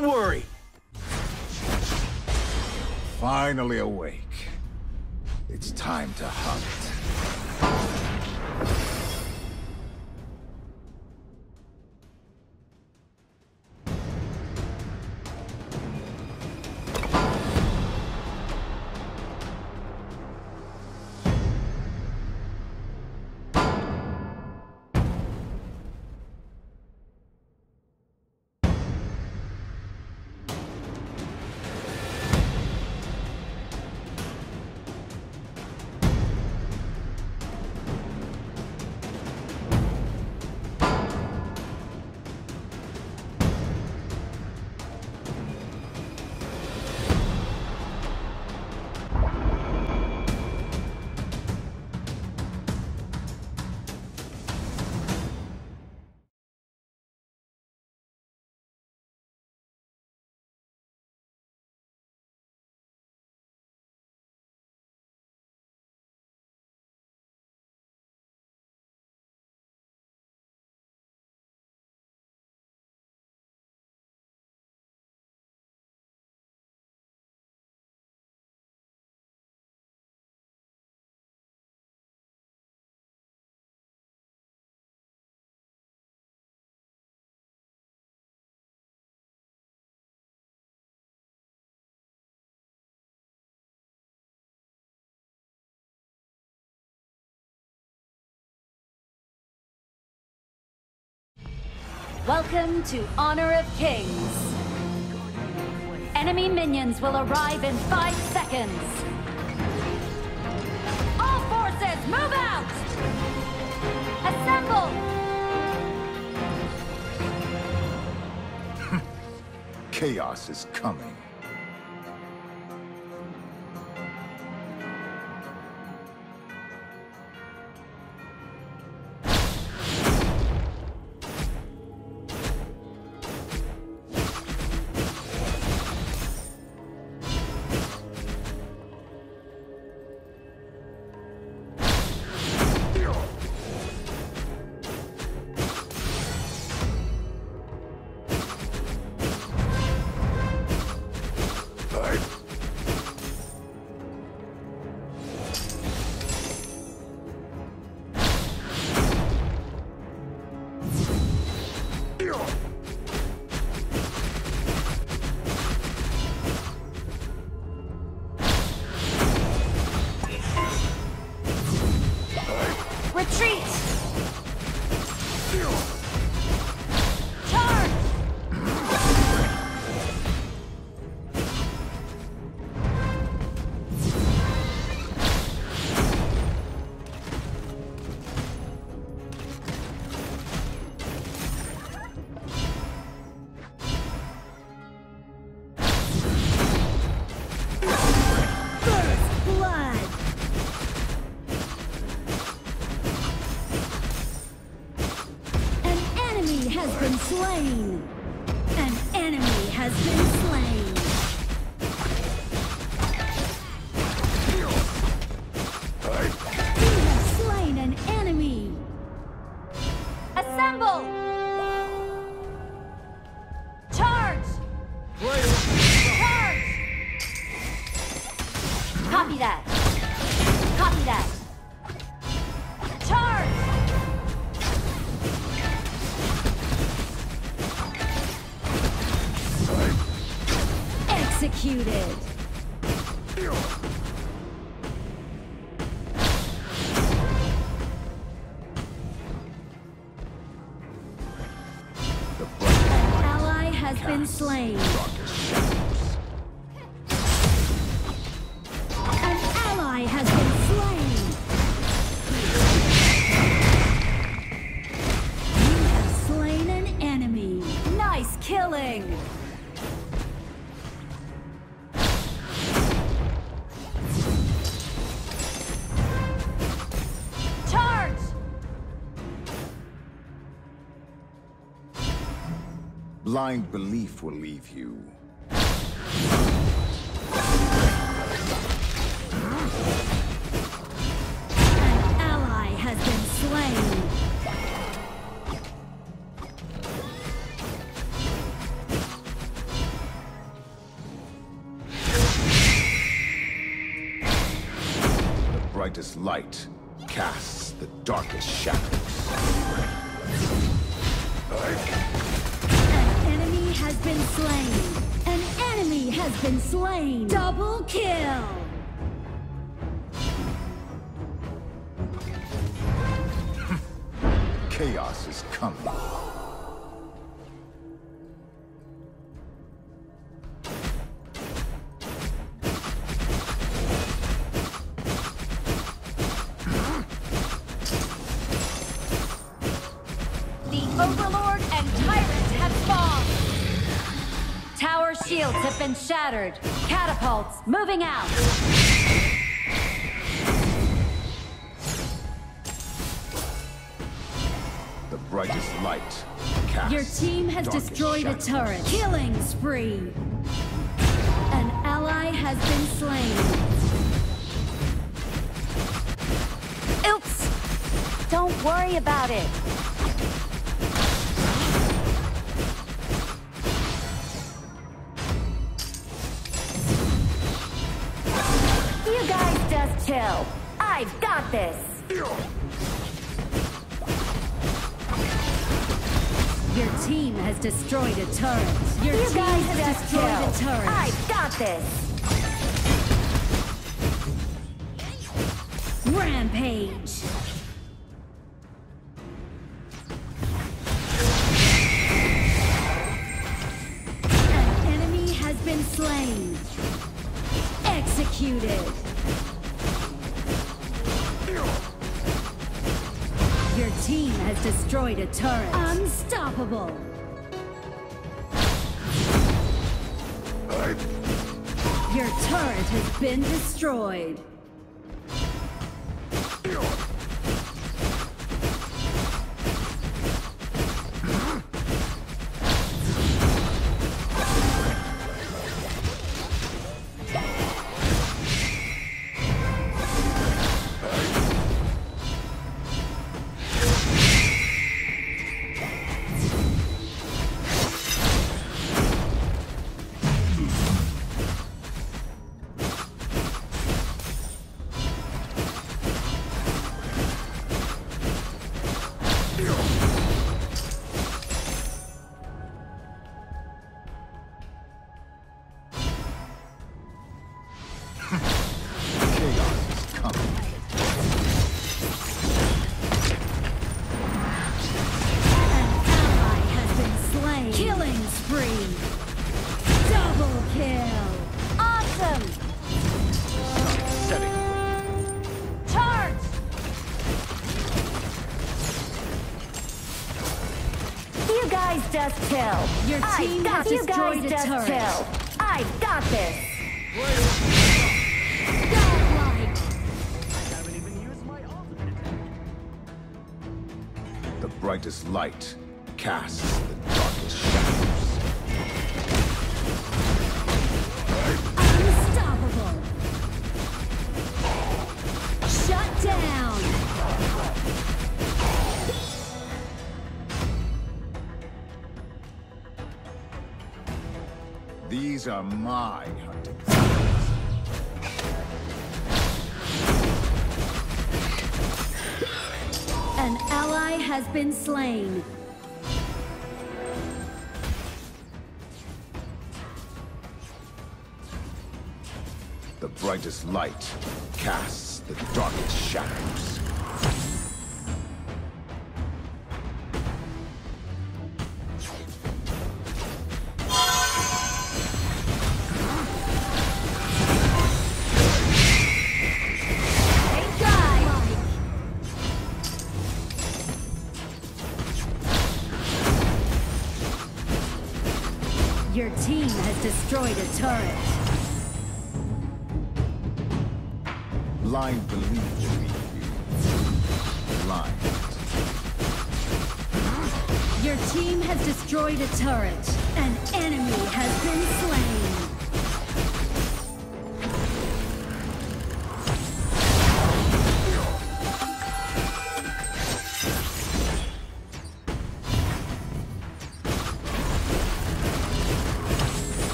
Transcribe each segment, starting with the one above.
Don't worry. Finally awake. It's time to hunt. Welcome to Honor of Kings. Enemy minions will arrive in five seconds. All forces, move out! Assemble! Chaos is coming. Executed! The black Ally has been slain. blind belief will leave you. An ally has been slain. The brightest light casts the darkest shadows. Been slain. An enemy has been slain. Double kill. Chaos is coming. Shields have been shattered. Catapults moving out. The brightest light casts Your team has destroyed a turret. Killing spree. An ally has been slain. Oops! Don't worry about it. I've got this. Your team has destroyed a turret. Your You team guys has destroyed a chill. turret. I've got this. Rampage. An enemy has been slain. Executed. Team has destroyed a turret. Unstoppable. Your turret has been destroyed. Just chill. Your I've team got has you destroyed guys a just turret. chill. I've got this. Godlike. The brightest light casts the These are my hunting grounds. An ally has been slain. The brightest light casts the darkest shadows. Your team has destroyed a turret. Blind belief will. Blind. Your team has destroyed a turret. An enemy has been slain.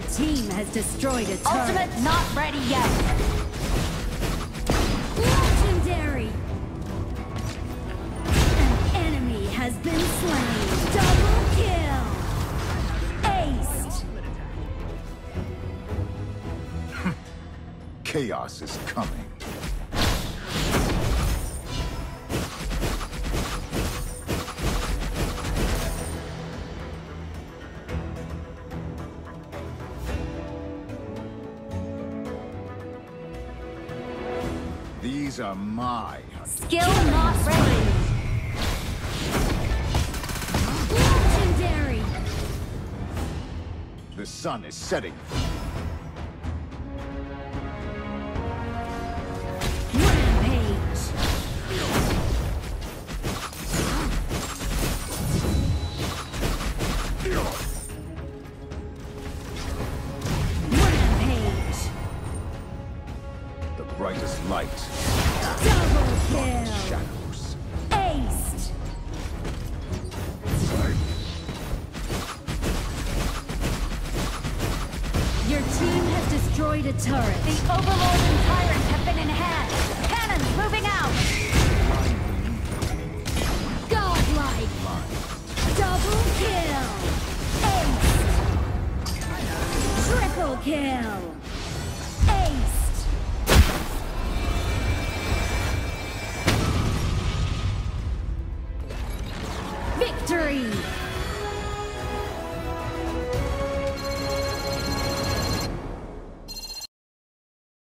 Your team has destroyed a turret. Ultimate not ready yet. Legendary! An enemy has been slain. Double kill! Aced! Chaos is coming. These are my hunters. Skill not ready. Legendary! The sun is setting. Rampage! Rampage! The brightest light. Double kill! Shadows. Aced! Your team has destroyed a turret. The Overlord and Tyrant have been enhanced. Cannons moving out. Godlike! Double kill! Triple kill!